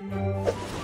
you